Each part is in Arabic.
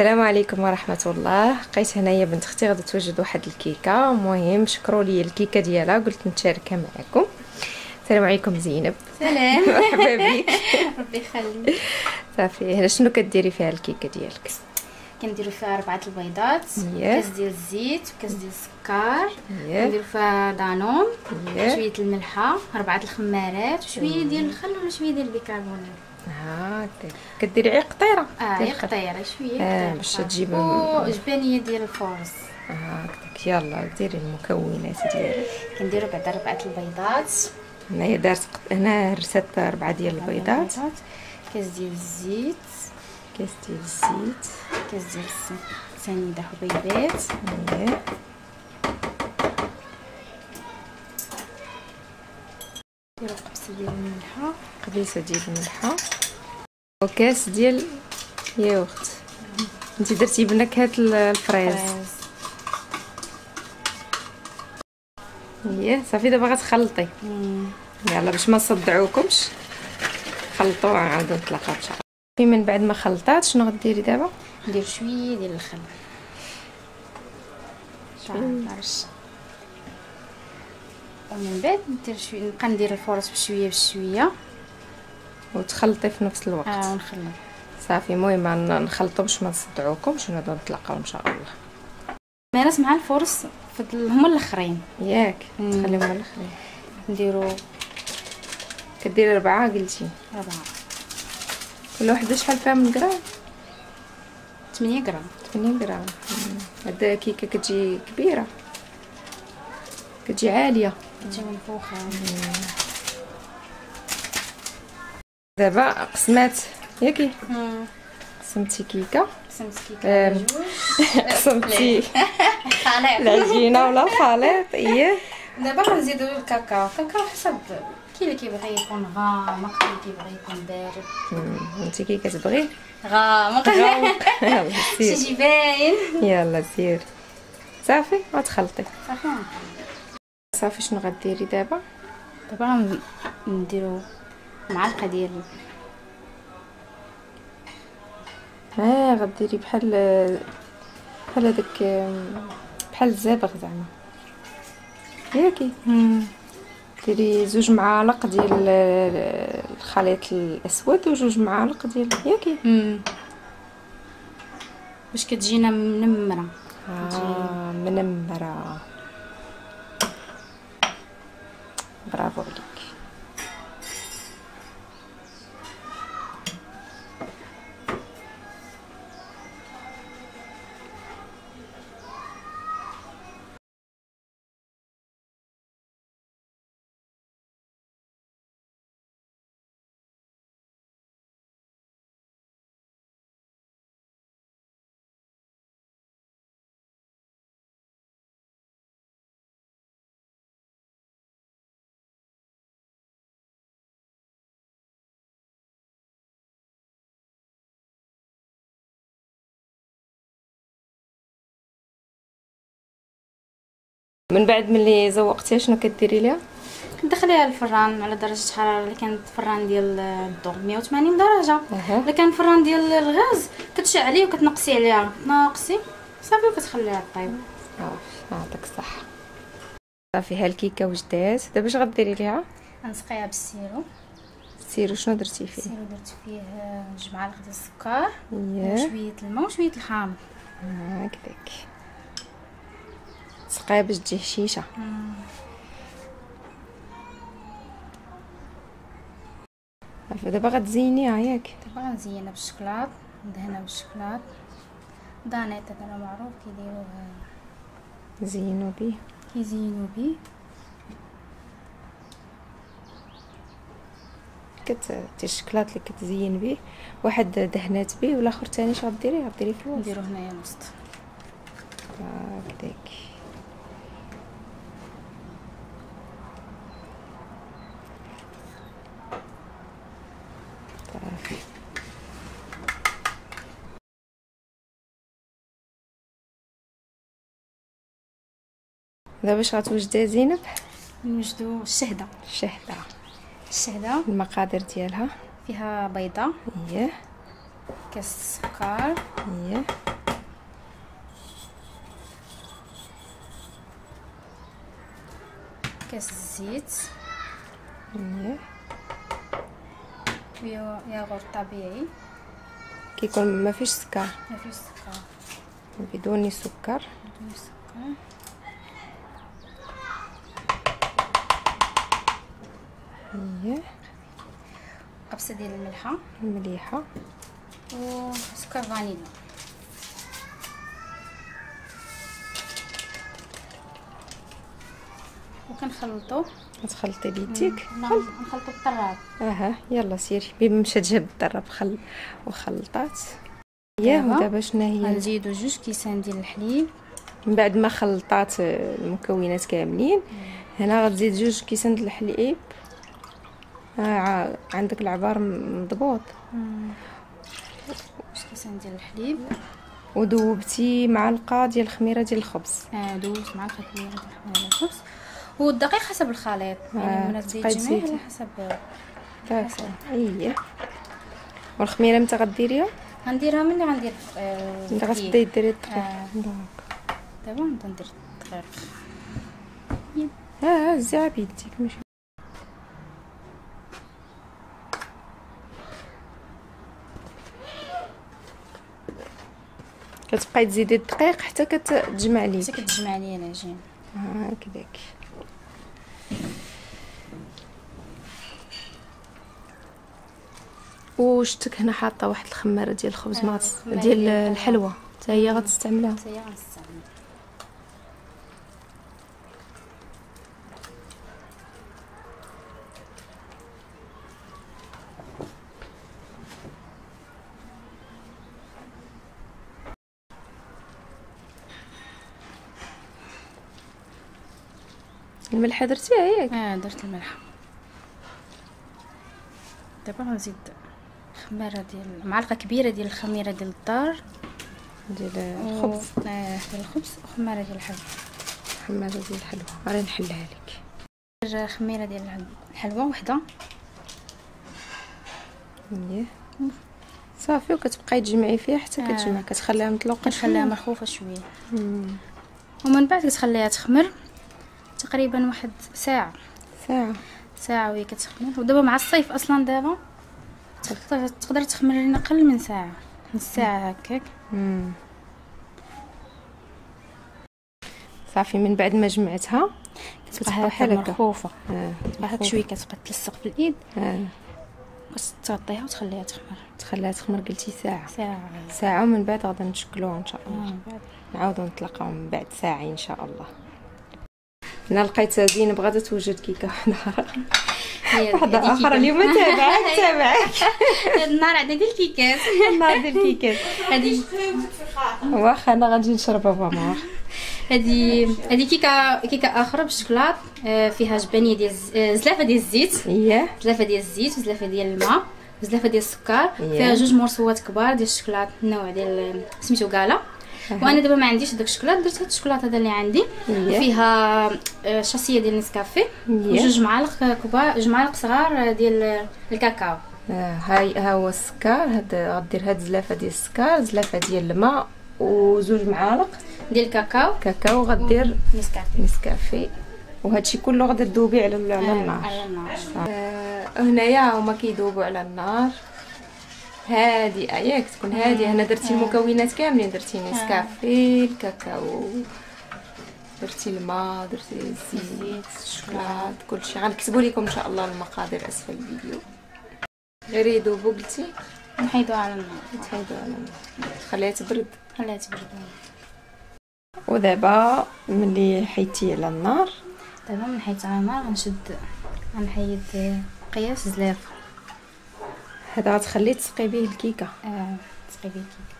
السلام عليكم ورحمة الله. لقيت هنايا بنت أختي غادي توجد واحد الكيكة. المهم شكروا لي الكيكة ديالها قلت نشاركها معكم السلام عليكم زينب. سلام. مرحبا بك ربي يخليك. صافي هنا شنو كديري فيها الكيكة ديالك؟ كنديرو فيها أربعة البيضات. كاس ديال الزيت وكاس ديال السكر ياه. كنديرو فيها دانون. شوية الملحة أربعة الخمارات وشويه ديال الخل ولا شوية ديال البيكربونات هاكا كديري غير قطيره آه ديال هي الخل. قطيره شوية آه،. باش تجيب وجبانيه ديال ال force هاكاك يلا ديري المكونات ديالك. كنديرو بعد اربعه البيضات. هنايا دارت هنا رسات اربعه ديال البيضات. كاس ديال الزيت. كاس ديال الزيت. كاس ديال سنيدة حبيبات. نديرو قبصه ديال الملحة. قبيصة ديال الملحة. وكاس ديال ياغورت انت درتي بنكهه ال- الفريز. فريز اييه صافي دابا غتخلطي. يلا باش ما نصدعوكمش خلطوا عاودوا نتلاقاو إن شاء الله. في من بعد ما خلطات شنو غديري دابا؟ ندير شوية ديال الخل. ومن بعد ندير شوية نبقى ندير الفرص بشوية بشوية. وتخلطي في نفس الوقت. آه ونخلط صافي المهم ن- نخلطوا باش ما نصدعوكمش ونبداو نتلاقاو إن شاء الله. مارس مع الفرص هما الأخرين. ياك. تخليهم على الأخرين. نديرو كديري ربعة قلتي. ربعة كل وحده شحال فيها من غرام؟ 8 غرام. 8 غرام. هاد كيكة كتجي كبيرة. كتجي عالية. تجي منفوخة. دابا قسمات ياكي. قسمتي كيكه قسمتي العجينه ولا الخليط إيه دابا غنزيدو الكاكاو الكاكاو حسب كاين اللي كيبغي يكون غامق كاين اللي كيبغي يكون بارد. انت كي كتبغي غامق يلا سير شي باين يلا سير صافي غتخلطي صافي صافي شنو غديري دابا دابا نديرو معلقه ديال آه غديري بحال بحال هذاك بحال الزبغ زعما. ياكي. ديري زوج معالق ديال الخليط الأسود وجوج معالق ديال ياكي. باش كتجينا منمره آه منمره من بعد ملي زوقتيها شنو كديري ليها؟ كندخليها الفران على درجة حرارة اللي كانت الفران ديال الضوء 180 درجة. إلا كان الفران ديال الغاز كتشعليه وكتنقصي عليها. تنقصي صافي وكتخليها طيب يعطيك الصحة. صافي ها الكيكة وجدات دابا اش غديري ليها؟ غنسقيها بال sirop. sirop شنو درتي فيه؟ ال sirop درت فيه جوج معالق ديال السكر وشويه الماء وشوية الحامض هكذاك. تسقيها باش تجي هشيشه صافي دابا غتزينيها ياك دابا غنزينها بالشوكولات ندهنها بالشوكولات. دانيت هذا معروف كيديروه زينو بيه. كيزينوا به كت الشكلاط اللي كتزين به واحد دهنات به والآخر ثاني اش غديري غديري في الوسط. نديرو هنايا الوسط هكذاك دابا اش غتوجدي زينب؟ نوجدو الشهده الشهده الشهده المقادير ديالها؟ فيها بيضة. اييه كاس السكر اييه كاس الزيت اييه ياغورت طبيعي. كيكون ما فيش سكر. ما فيهش سكر. بدون سكر. بدون سكر. اييه قبصه ديال الملحة. مليحه وسكر فانيلا. وكنخلطو. تخلطي بيديك نعم نخلطو بالطراب. أها يلا سيري. بيبي مشات جاب الدرب خل وخلطات. ياه دابا ودابا شنا هي؟ غنزيدو جوج كيسان ديال الحليب. من بعد ما خلطات المكونات كاملين. هنا غتزيد جوج كيسان د الحليب. آه عندك العبار مضبوط. جوج كيسان ديال الحليب. ودوبتي معلقه ديال الخميرة ديال الخبز. آه دوزت مع الخميرة ديال الخبز. والدقيق حسب الخليط آه، يعني جميع تزيدي. على حسب داكور اييه والخميرة متى غديريها؟ غنديرها ملي غندير آه أنت الدقيق. غتبداي ديري الدقيق آه. دابا نبدا ندير الدقيق آه زعها بيديك ماشي كتبقاي تزيدي الدقيق حتى كتجمع حتى ليك كتجمع ليا العجين هكذاك. وشتك هنا حاطة واحد الخمارة ديال الخبز آه، الخمارة ديال الحلوى حتى هي غتستعملها. حتى هي غنستعمل الملحة درتيها ياك آه درت الملح دابا غنزيد. خماره ديال معلقة كبيرة ديال الخميرة ديال الدار. ديال الخبز. آه ديال الخبز وخماره ديال الحلوى. خماره ديال الحلوى. غادي نحلها لك. خميرة ديال الحلوى وحدة. اييه صافي وكتبقاي تجمعي فيها حتى آه. كتجمع كتخليها مطلوقه كنخليها مرخوفه شوية. ومن بعد كتخليها تخمر تقريبا واحد ساعة. ساعة. ساعة وهي كتخمر. ودابا مع الصيف أصلا دابا تقدر تخمر لنا أقل من ساعة. نص ساعة هكاك. صافي من بعد ما جمعتها كتبقى كتبقى بحال هكا. مرخوفة. آه تبقى هكا شوية كتبقى تلصق في الايد آه كتغطيها وتخليها تخمر. تخليها تخمر قلتي ساعة. ساعة. ساعة ومن بعد غادي نشكلوها إن شاء آه، الله من بعد. نعاودو نتلاقاو من بعد ساعة إن شاء الله. هنا لقيت زينب غادا توجد كيكة واحدة. هذه أخرى. اليوم تابعك تابعك هاد النهار عندنا ديال الكيكات النهار ديال الكيكات هذه واخا أنا غنجي نشربها ماما هذه هذه كيكة كيكة أخرى بالشكلاط آه، فيها جبانية ديال آه، زلافة ديال الزيت. زلافة ديال الزيت وزلافة ديال الماء وزلافة ديال السكر. فيها جوج مرصوات كبار ديال الشكلاط النوع ديال سميتو كالا وأنا دابا ما عنديش داك الشكلاط درت هاد الشكلاط هذا اللي عندي. وفيها آه، شاسية ديال نسكافيه إيه. وجوج معالق كبار جوج معالق صغار ديال الكاكاو. آه، هاي ها هو السكر هاد غدير هاد زلافه ديال السكر زلافة ديال الماء وزوج معالق ديال الكاكاو. كاكاو غدير نسكافيه. نسكافيه. وهادشي كله غادي تذوبيه على على آه، النار. على النار. آه، هنايا هما كيذوبوا على النار. هادئه ياك تكون هادئه هنا درتي المكونات كاملين. درتي نسكافيه الكاكاو درتي الماء درتي الزيت الشوكولات كلشي غنكتبوا لكم إن شاء الله المقادير أسفل الفيديو. غير يذوبوا قلتي؟ نحيدوها على النار تحيدوا على النار خليها تبرد. خليها تبرد. ودابا ملي حيتي على النار. دابا من حيت على النار غنشد غنحيد آه، قياس زلافة. هذا غتخليه تسقي به الكيكة. آه، تسقي به الكيكة.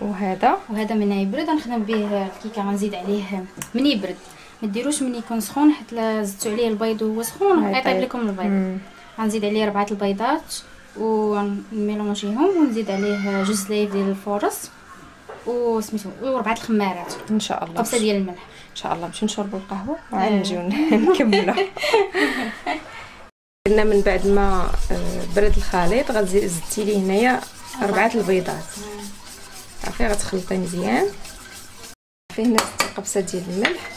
وهذا؟ وهذا من يبرد غنخدم به الكيكة غنزيد عليه من يبرد ما ديروش من يكون سخون حيت لا زدتو عليه البيض وهو سخون غيطيب طيب. لكم البيض. غنزيد عليه ربعة البيضات ونميلونجيهم ونزيد عليه جوج سلايف ديال ال force وسميتو وربعة الخمارات. إن شاء الله. قبصه ديال الملح. إن شاء الله. نمشيو نشربوا القهوة. آه. وعاد نجيو نكملوا درنا من بعد ما آه، برد الخليط غتزيد زدتي ليه هنايا أربعة البيضات. صافي غتخلطي مزيان. فيه هنا ست قبصة ديال الملح.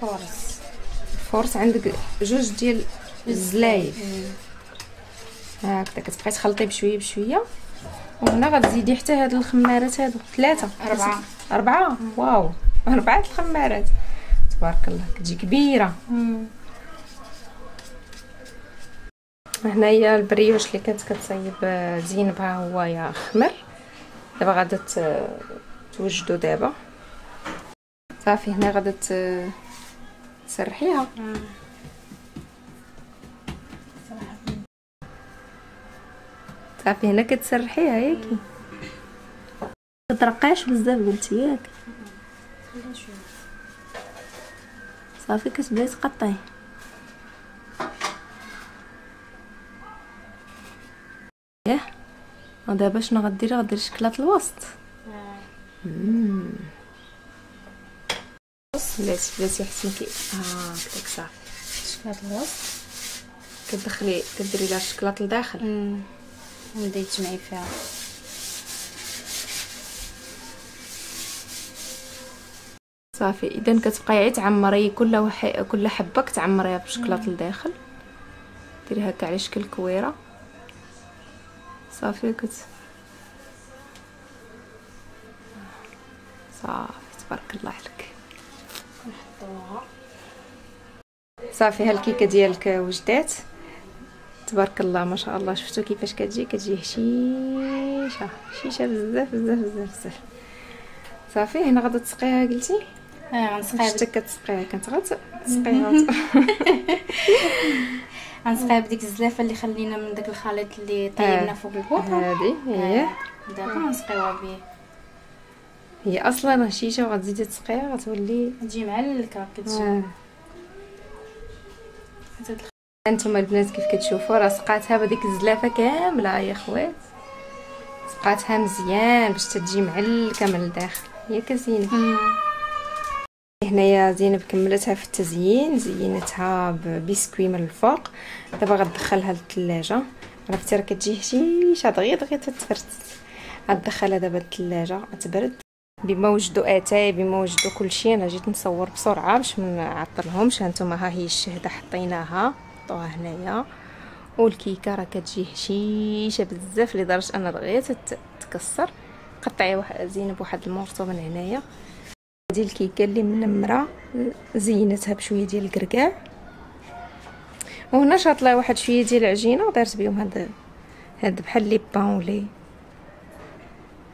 force. force عندك جوج ديال الزلايد هكذا كتبقاي تخلطي بشوية بشوية. وهنا غتزيدي حتى هاد الخمارات هادو ثلاثة أربعة. أربعة؟ واو. أربعة الخمارات. تبارك الله كتجي كبيرة. هنايا البريوش اللي كانت كتصايب آه، زينب ها هو يا خمر دابا غادا ت- توجدو دابا. صافي هنا غادا ت- تسرحيها. صافي هنا كتسرحيها ياكي ترقاش بزاف قلتي ياك. صافي كتبداي تقطعي. ودابا شنو غديري؟ غديري شكلاط الوسط. بلاتي بلاتي حسن كي آه صافي. شكلاط الوسط. كتدخلي كديري لها الشكلاط لداخل. نبدا تجمعي فيها. صافي. إذا كتبقاي تعمري كل وح... كل حبة كتعمريها بالشكلاط لداخل. ديري هكا على شكل كويرة. صافي كت صافي تبارك الله عليك نحطوها صافي ها الكيكه ديالك وجدات؟ تبارك الله ما شاء الله. شفتوا كيفاش كتجي؟ كتجي هشيشه هشيشه بزاف بزاف بزاف بزاف. صافي هنا غادا تسقيها قلتي؟ آه غنسقيها بديك كتسقيها كنت غتسقيها. غنسقيها بديك الزلافه اللي خلينا من داك الخليط اللي طيبنا آه. فوق البوطه هادي. هي. آه. دابا غنسقيوها به هي أصلا هشيشه وغتزيدي تسقيها غتولي تجي معلكه كتجي آه. أنتم البنات كيف كتشوفوا؟ راه سقاتها بديك الزلافة كاملة يا خوات. سقاتها مزيان باش تجي معلكه من الداخل هي كزينة. هنايا زينب كملتها في التزيين زينتها ببسكوي من الفوق. دابا غتدخلها للثلاجه عرفتي راه كتجي هشيشة دغيا دغيا تتفرت. غتدخلها دابا للثلاجه تبرد بما وجدوا آتاي بما وجدوا كلشي أنا جيت نصور بسرعة باش ما نعطلهمش. هانتوما ها هي الشهدة حطيناها. حطوها هنايا. والكيكة راه كتجي هشيشة بزاف لدرجة ان دغيا تت- تكسر قطعي واحد زينب واحد المورطو من هنايا. هذه الكيكه اللي منمره زينتها بشوية ديال الكركاع وهنا شاطله واحد شوية ديال العجينة ودارت بهم هاد هاد بحال لي باونلي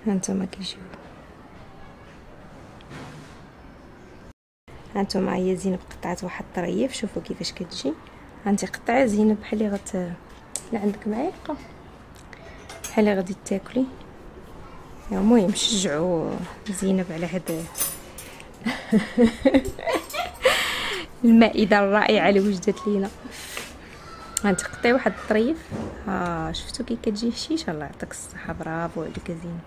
هانتوما كيجيو. هانتوما هي زينب قطعت واحد الطريف. شوفوا كيفاش كتجي. هانتي قطعي زينب بحال اللي غت عندك معلقه بحال اللي غادي تاكلي. المهم شجعوا زينب على هاد المائدة الرائعة اللي وجدت لينا. هانت قطعي واحد الطريف. ها شفتوا كي كتجي هشيشه الله يعطيك الصحة. برافو عليك يا زينب.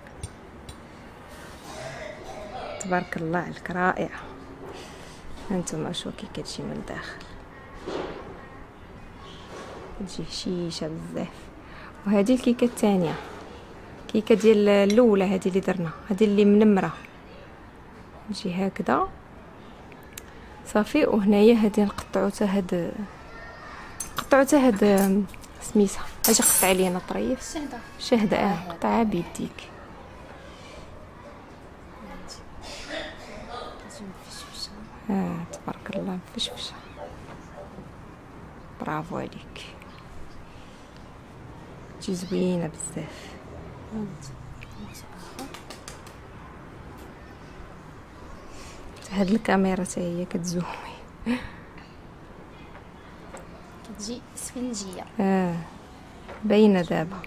تبارك الله عليك رائعه هانتوما شو كي كتجي من الداخل. كتجي هشيشة بزاف. وهذه الكيكة الثانية كيكة ديال الأولى هذه اللي درنا. هذه اللي منمرة. تجي هكذا صافي وهنايا هادي نقطعو حتى هاد قطعو حتى هاد سميتها. أجي قطعي لينا طريف. الشهده شهدة آه قطعها بيديك. آه تبارك الله مفشفشة. برافو عليك. تجي زوينة بزاف. هاد الكاميرا حتى هي كتزومي كتجي سفنجيه آه باينة دابا.